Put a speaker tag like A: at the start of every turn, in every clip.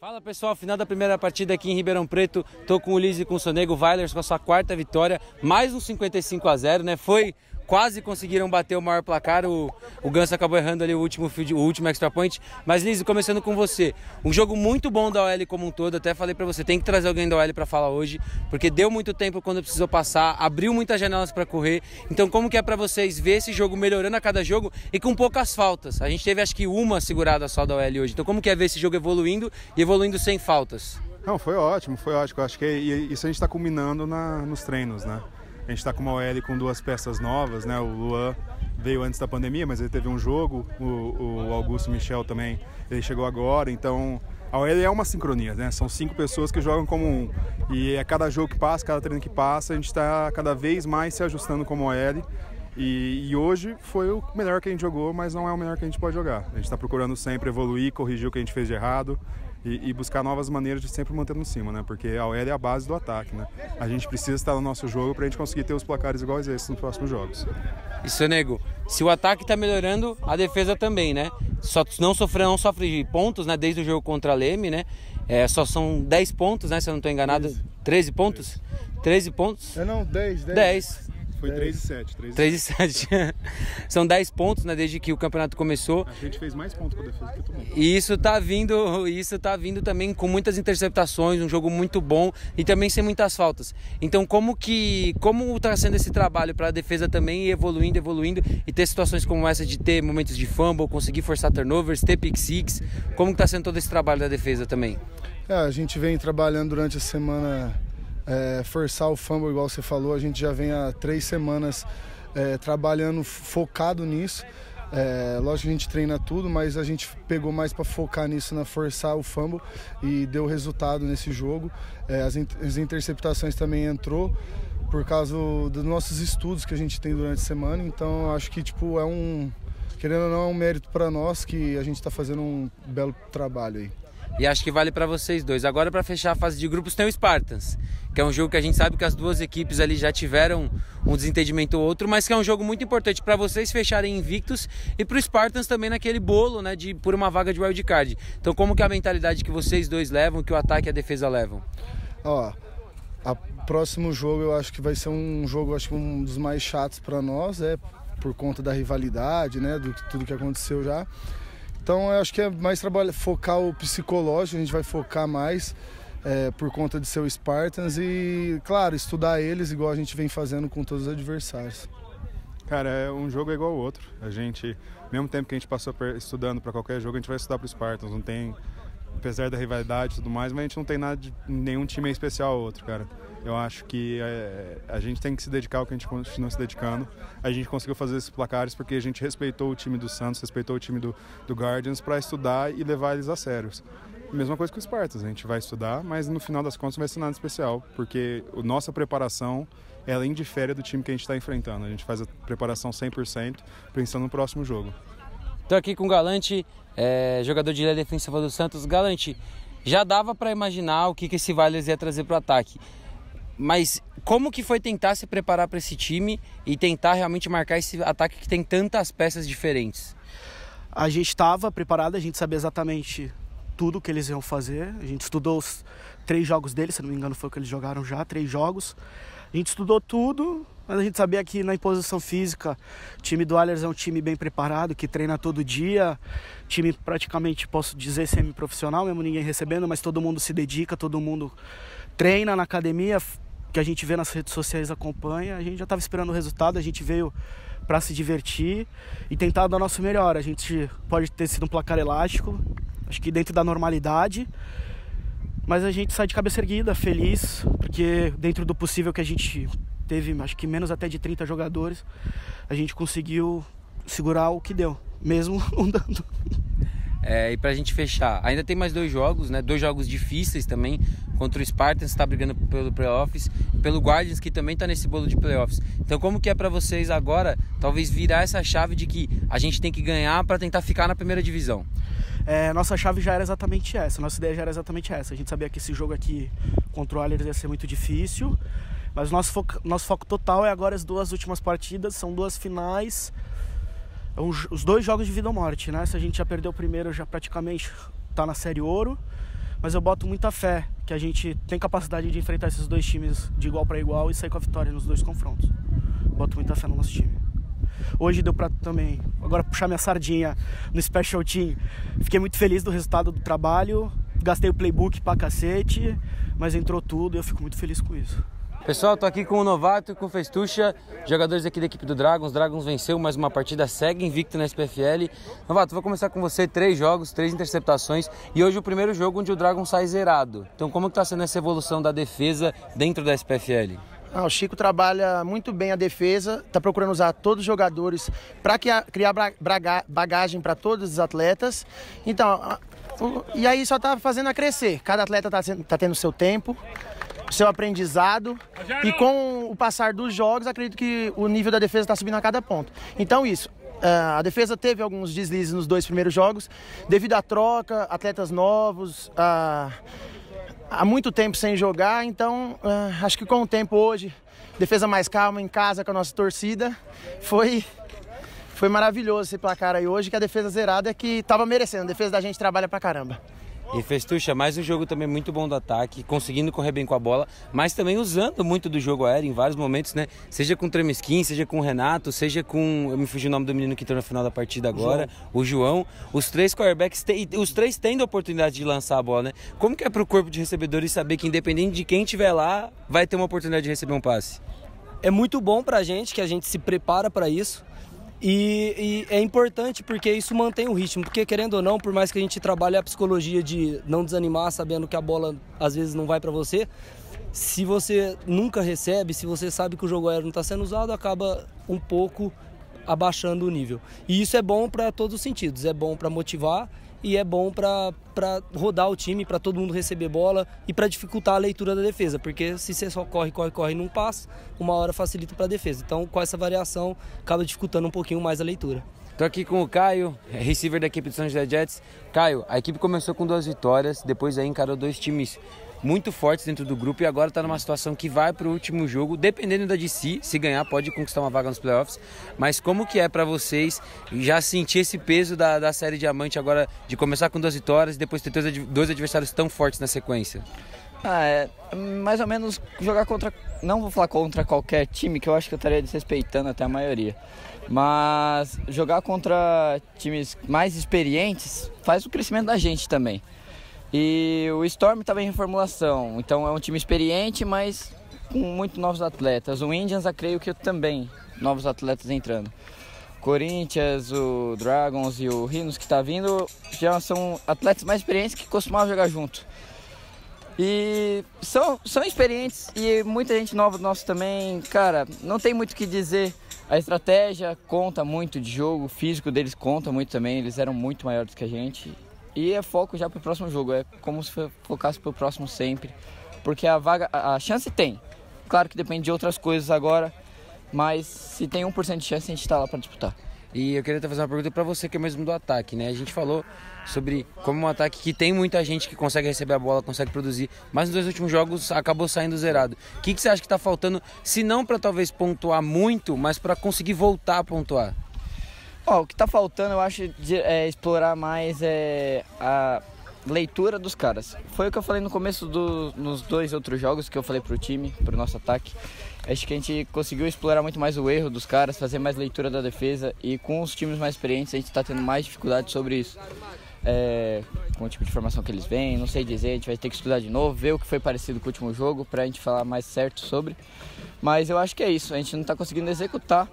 A: Fala pessoal, final da primeira partida aqui em Ribeirão Preto. Tô com o Liz e com o Sonego Weilers com a sua quarta vitória, mais um 55 a 0, né? Foi quase conseguiram bater o maior placar. O, o Ganso acabou errando ali o último field, o último extra point. Mas Liz, começando com você, um jogo muito bom da OL como um todo. Até falei para você, tem que trazer alguém da OL para falar hoje, porque deu muito tempo quando precisou passar, abriu muitas janelas para correr. Então, como que é para vocês ver esse jogo melhorando a cada jogo e com poucas faltas? A gente teve acho que uma segurada só da OL hoje. Então, como que é ver esse jogo evoluindo e evoluindo sem faltas?
B: Não, foi ótimo, foi ótimo. Acho que isso a gente está combinando na, nos treinos, né? A gente está com uma OL com duas peças novas, né? O Luan veio antes da pandemia, mas ele teve um jogo. O, o Augusto Michel também, ele chegou agora. Então, a OL é uma sincronia, né? São cinco pessoas que jogam como um. E a cada jogo que passa, cada treino que passa, a gente está cada vez mais se ajustando como OL. E, e, hoje foi o melhor que a gente jogou, mas não é o melhor que a gente pode jogar. A gente está procurando sempre evoluir, corrigir o que a gente fez de errado e, e, buscar novas maneiras de sempre manter no cima, né? Porque a OL é a base do ataque, né? A gente precisa estar no nosso jogo para a gente conseguir ter os placares iguais a esses nos próximos jogos.
A: Isso, nego. Se o ataque está melhorando, a defesa também, né? Só não sofre, não sofre pontos, né? Desde o jogo contra a Leme, né? É, só são 10 pontos, né? Se eu não estou enganado. 13, 13 pontos? 13. 13 pontos?
C: É não, 10, 10.
A: 10.
B: Foi 3 e 7.
A: 3 e 7. São 10 pontos, né, desde que o campeonato começou.
B: A gente fez mais pontos com a defesa que todo mundo.
A: E isso tá vindo, isso tá vindo também com muitas interceptações, um jogo muito bom e também sem muitas faltas. Então, como que como tá sendo esse trabalho para a defesa também ir evoluindo, evoluindo e ter situações como essa de ter momentos de fumble, conseguir forçar turnovers, ter pick six, como que tá sendo todo esse trabalho da defesa também?
C: É, a gente vem trabalhando durante a semana é, forçar o fumble, igual você falou, a gente já vem há três semanas é, trabalhando focado nisso. É, lógico que a gente treina tudo, mas a gente pegou mais para focar nisso, na forçar o fumble e deu resultado nesse jogo. É, as, as, interceptações também entrou por causa dos nossos estudos que a gente tem durante a semana. Então acho que tipo é um querendo ou não é um mérito para nós que a gente está fazendo um belo trabalho aí.
A: E acho que vale para vocês dois. Agora, para fechar a fase de grupos, tem o Spartans, que é um jogo que a gente sabe que as duas equipes ali já tiveram um desentendimento ou outro, mas que é um jogo muito importante para vocês fecharem invictos e para o Spartans também naquele bolo, né, de por uma vaga de wildcard. Então, como que é a mentalidade que vocês dois levam, que o ataque e a defesa levam?
C: Ó, o próximo jogo eu acho que vai ser um jogo, acho que um dos mais chatos para nós, é por conta da rivalidade, né, do tudo que aconteceu já. Então eu acho que é mais trabalho, focar o psicológico, a gente vai focar mais é, por conta de ser o Spartans e, claro, estudar eles igual a gente vem fazendo com todos os adversários.
B: Cara, é um jogo é igual ao outro. A gente, mesmo tempo que a gente passou estudando para qualquer jogo, a gente vai estudar para o Spartans. Não tem, apesar da rivalidade e tudo mais, mas a gente não tem nada de nenhum time especial ao outro, cara. Eu acho que é, a gente tem que se dedicar ao que a gente continua se dedicando. A gente conseguiu fazer esses placares porque a gente respeitou o time do Santos, respeitou o time do, do Guardians para estudar e levar eles a sérios. Mesma coisa com o Spartans, a gente vai estudar, mas no final das contas não vai ser nada especial, porque a nossa preparação ela indifere do time que a gente está enfrentando. A gente faz a preparação 100% pensando no próximo jogo.
A: Estou aqui com o Galante, é, jogador de linha defensiva do Santos. Galante, já dava para imaginar o que, que esse Valles ia trazer para o ataque. Mas como que foi tentar se preparar para esse time e tentar realmente marcar esse ataque que tem tantas peças diferentes?
D: A gente estava preparado, a gente sabia exatamente tudo que eles iam fazer. A gente estudou os três jogos deles, se não me engano foi o que eles jogaram já, três jogos. A gente estudou tudo, mas a gente sabia que na imposição física, o time do Alers é um time bem preparado, que treina todo dia, time praticamente, posso dizer, semi-profissional, mesmo ninguém recebendo, mas todo mundo se dedica, todo mundo treina na academia, que a gente vê nas redes sociais acompanha, a gente já estava esperando o resultado, a gente veio para se divertir e tentar dar o nosso melhor. A gente pode ter sido um placar elástico, acho que dentro da normalidade, mas a gente sai de cabeça erguida, feliz, porque dentro do possível que a gente teve, acho que menos até de 30 jogadores, a gente conseguiu segurar o que deu, mesmo não dando.
A: É, e pra gente fechar, ainda tem mais dois jogos, né? Dois jogos difíceis também. Contra o Spartans, está brigando pelo playoffs, pelo Guardians, que também está nesse bolo de playoffs. Então, como que é para vocês agora, talvez virar essa chave de que a gente tem que ganhar para tentar ficar na primeira divisão?
D: É, nossa chave já era exatamente essa, nossa ideia já era exatamente essa. A gente sabia que esse jogo aqui contra o Alers ia ser muito difícil, mas nosso foco, nosso foco total é agora as duas últimas partidas, são duas finais os dois jogos de vida ou morte, né? Se a gente já perdeu o primeiro, já praticamente tá na série ouro. mas eu boto muita fé que a gente tem capacidade de enfrentar esses dois times de igual para igual e sair com a vitória nos dois confrontos. Boto muita fé no nosso time. Hoje deu para também, agora puxar minha sardinha no Special Team. Fiquei muito feliz do resultado do trabalho, gastei o playbook pra cacete, mas entrou tudo e eu fico muito feliz com isso.
A: Pessoal, tô aqui com o Novato e com o Festucha, jogadores aqui da equipe do Dragons. Dragons venceu mais uma partida, segue invicto na SPFL. Novato, vou começar com você, três jogos, três interceptações e hoje o primeiro jogo onde o Dragon sai zerado. Então como que tá sendo essa evolução da defesa dentro da SPFL?
E: Ah, o Chico trabalha muito bem a defesa, está procurando usar todos os jogadores para criar bagagem para todos os atletas. Então, e aí só está fazendo a crescer. Cada atleta está tá tendo seu tempo, seu aprendizado. E com o passar dos jogos, acredito que o nível da defesa está subindo a cada ponto. Então, isso. Uh, a defesa teve alguns deslizes nos dois primeiros jogos, devido à troca, atletas novos, uh, há muito tempo sem jogar, então uh, acho que com o tempo hoje, defesa mais calma em casa com a nossa torcida, foi foi maravilhoso esse placar aí hoje, que a defesa zerada é que estava merecendo, a defesa da gente trabalha pra caramba.
A: E Festucha, mais um jogo também muito bom do ataque, conseguindo correr bem com a bola, mas também usando muito do jogo aéreo em vários momentos, né? Seja com o Tremesquim, seja com o Renato, seja com. Eu me fugi o nome do menino que entrou na final da partida agora, João. o João. Os três quarterbacks, os três tendo a oportunidade de lançar a bola, né? Como que é para o corpo de recebedores saber que, independente de quem estiver lá, vai ter uma oportunidade de receber um passe?
F: É muito bom para a gente, que a gente se prepara para isso. E, e, é importante porque isso mantém o ritmo, porque querendo ou não, por mais que a gente trabalhe a psicologia de não desanimar, sabendo que a bola às vezes não vai para você, se você nunca recebe, se você sabe que o jogo aéreo não está sendo usado, acaba um pouco abaixando o nível. E isso é bom para todos os sentidos, é bom para motivar e é bom para rodar o time, para todo mundo receber bola e para dificultar a leitura da defesa, porque se você só corre, corre, corre e não passa, uma hora facilita para a defesa. Então, com essa variação, acaba dificultando um pouquinho mais a leitura.
A: Estou aqui com o Caio, receiver da equipe do São José Jets. Caio, a equipe começou com duas vitórias, depois aí encarou dois times muito fortes dentro do grupo e agora está numa situação que vai para o último jogo, dependendo da DC, se ganhar pode conquistar uma vaga nos playoffs, mas como que é para vocês já sentir esse peso da, da série Diamante agora, de começar com duas vitórias e depois ter dois adversários tão fortes na sequência?
G: Ah, é mais ou menos jogar contra, não vou falar contra qualquer time, que eu acho que eu estaria desrespeitando até a maioria, mas jogar contra times mais experientes faz o crescimento da gente também. E o Storm estava em reformulação, então é um time experiente, mas com muito novos atletas. O Indians, eu creio que também, novos atletas entrando. Corinthians, o Dragons e o Rhinos que está vindo já são atletas mais experientes que costumavam jogar junto. E são, são experientes e muita gente nova nosso também. Cara, não tem muito o que dizer. A estratégia conta muito de jogo, o físico deles conta muito também. Eles eram muito maiores que a gente e é foco já para o próximo jogo, é como se focasse para o próximo sempre. Porque a vaga, a chance tem. Claro que depende de outras coisas agora, mas se tem 1% de chance, a gente está lá para disputar.
A: E eu queria fazer uma pergunta para você que é mesmo do ataque, né? A gente falou sobre como um ataque que tem muita gente que consegue receber a bola, consegue produzir, mas nos dois últimos jogos acabou saindo zerado. O que, que você acha que está faltando, se não para talvez pontuar muito, mas para conseguir voltar a pontuar?
G: O que está faltando, eu acho, de, é, explorar mais é, a leitura dos caras. Foi o que eu falei no começo do, nos dois outros jogos que eu falei pro time, pro nosso ataque. Acho que a gente conseguiu explorar muito mais o erro dos caras, fazer mais leitura da defesa e com os times mais experientes a gente está tendo mais dificuldade sobre isso. É, com o tipo de formação que eles vêm, não sei dizer, a gente vai ter que estudar de novo, ver o que foi parecido com o último jogo para a gente falar mais certo sobre. Mas eu acho que é isso, a gente não está conseguindo executar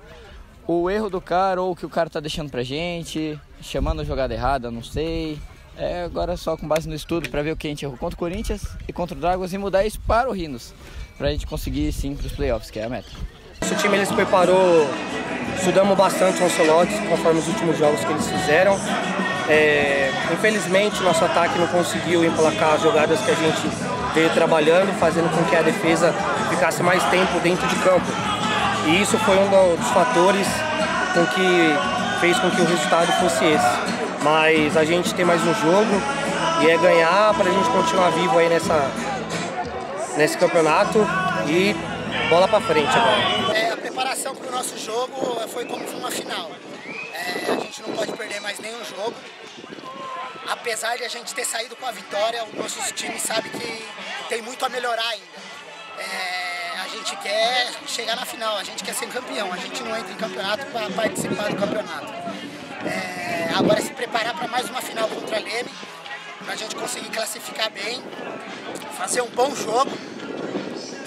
G: o erro do cara ou o que o cara tá deixando pra gente, chamando a jogada errada, não sei. É agora só com base no estudo para ver o que a gente errou contra o Corinthians e contra o Dragons e mudar isso para o Rinos, pra gente conseguir sim pros playoffs, que é a meta.
H: O time ele se preparou, estudamos bastante os Ancelotti, conforme os últimos jogos que eles fizeram. É, infelizmente nosso ataque não conseguiu emplacar as jogadas que a gente veio trabalhando, fazendo com que a defesa ficasse mais tempo dentro de campo. E isso foi um dos fatores com que fez com que o resultado fosse esse. Mas a gente tem mais um jogo e é ganhar para a gente continuar vivo aí nessa, nesse campeonato e bola para frente agora.
I: É, a preparação para o nosso jogo foi como uma final. É, a gente não pode perder mais nenhum jogo. apesar de a gente ter saído com a vitória, o nosso time sabe que tem muito a melhorar ainda. É, a gente quer chegar na final, a gente quer ser campeão, a gente não entra em campeonato para participar do campeonato. É, agora se preparar para mais uma final contra a Leme, para a gente conseguir classificar bem, fazer um bom jogo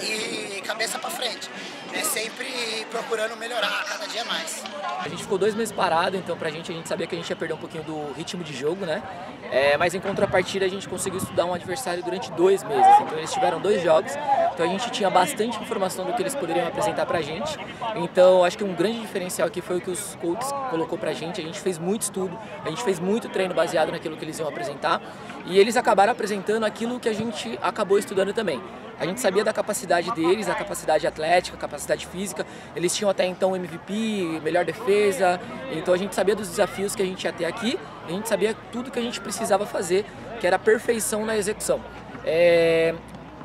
I: e cabeça para frente. É sempre procurando melhorar cada dia mais.
J: A gente ficou dois meses parado, então pra gente a gente sabia que a gente ia perder um pouquinho do ritmo de jogo, né? É, mas em contrapartida a gente conseguiu estudar um adversário durante dois meses. Então eles tiveram dois jogos, então a gente tinha bastante informação do que eles poderiam apresentar pra gente. Então acho que um grande diferencial aqui foi o que os coaches colocou pra gente. A gente fez muito estudo, a gente fez muito treino baseado naquilo que eles iam apresentar. E eles acabaram apresentando aquilo que a gente acabou estudando também. A gente sabia da capacidade deles, a capacidade atlética, capacidade física. Eles tinham até então MVP, melhor defesa. Então a gente sabia dos desafios que a gente ia ter aqui. A gente sabia tudo que a gente precisava fazer, que era a perfeição na execução. É,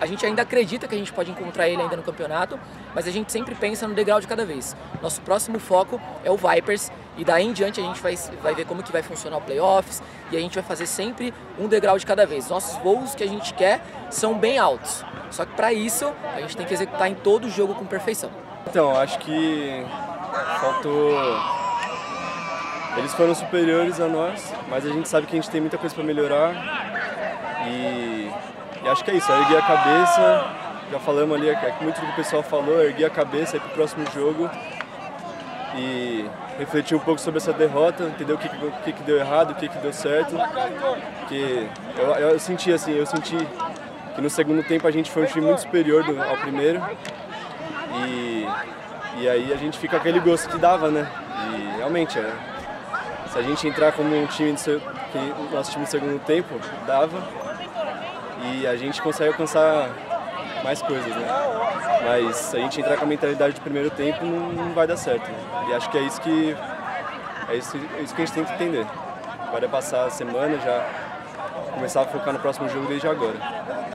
J: a gente ainda acredita que a gente pode encontrar ele ainda no campeonato, mas a gente sempre pensa no degrau de cada vez. Nosso próximo foco é o Vipers e daí em diante a gente vai, vai ver como que vai funcionar o playoffs e a gente vai fazer sempre um degrau de cada vez. Nossos voos que a gente quer são bem altos, só que para isso a gente tem que executar em todo o jogo com perfeição.
K: Então, acho que faltou. Eles foram superiores a nós, mas a gente sabe que a gente tem muita coisa para melhorar e acho que é isso, é erguer a cabeça, já falamos ali, é muito do que o pessoal falou, erguer a cabeça para o próximo jogo e refletir um pouco sobre essa derrota, entender o que, que, que deu errado, o que, que deu certo. Porque eu, eu, eu, senti assim, eu senti que no segundo tempo a gente foi um time muito superior do, ao primeiro. E, e aí a gente fica aquele gosto que dava, né? E realmente, é, se a gente entrar como um time, do que nosso time no segundo tempo dava, e a gente consegue alcançar mais coisas, né? Mas se a gente entrar com a mentalidade de primeiro tempo, não, não vai dar certo. Né? E acho que é isso que é isso, é isso que a gente tem que entender. Agora é passar a semana já começar a focar no próximo jogo desde agora.